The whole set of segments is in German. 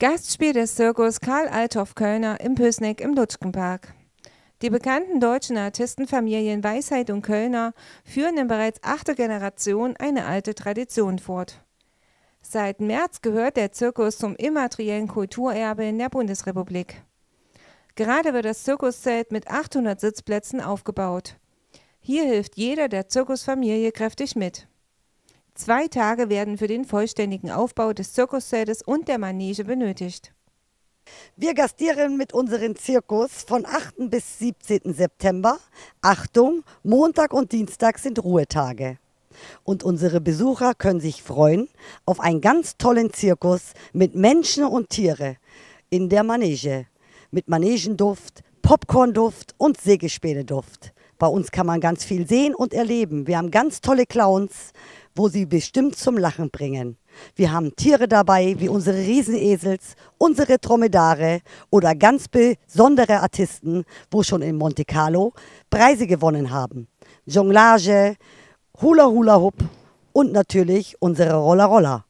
Gastspiel des Zirkus Karl Althoff Kölner im Pößneck im Lutschkenpark. Die bekannten deutschen Artistenfamilien Weisheit und Kölner führen in bereits achter Generation eine alte Tradition fort. Seit März gehört der Zirkus zum immateriellen Kulturerbe in der Bundesrepublik. Gerade wird das Zirkuszelt mit 800 Sitzplätzen aufgebaut. Hier hilft jeder der Zirkusfamilie kräftig mit. Zwei Tage werden für den vollständigen Aufbau des Zirkuszeltes und der Manege benötigt. Wir gastieren mit unserem Zirkus von 8. bis 17. September. Achtung, Montag und Dienstag sind Ruhetage. Und unsere Besucher können sich freuen auf einen ganz tollen Zirkus mit Menschen und Tiere in der Manege. Mit Manegenduft, Popcornduft und Sägespäneduft. Bei uns kann man ganz viel sehen und erleben. Wir haben ganz tolle Clowns, wo sie bestimmt zum Lachen bringen. Wir haben Tiere dabei, wie unsere Riesenesels, unsere Dromedare oder ganz besondere Artisten, wo schon in Monte Carlo Preise gewonnen haben. Jonglage, Hula Hula Hoop und natürlich unsere Roller Roller.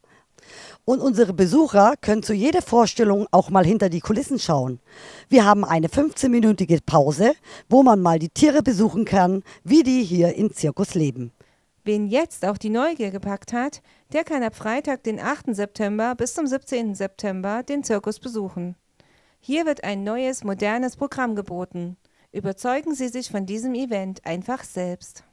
Und unsere Besucher können zu jeder Vorstellung auch mal hinter die Kulissen schauen. Wir haben eine 15-minütige Pause, wo man mal die Tiere besuchen kann, wie die hier im Zirkus leben. Wen jetzt auch die Neugier gepackt hat, der kann ab Freitag, den 8. September bis zum 17. September den Zirkus besuchen. Hier wird ein neues, modernes Programm geboten. Überzeugen Sie sich von diesem Event einfach selbst.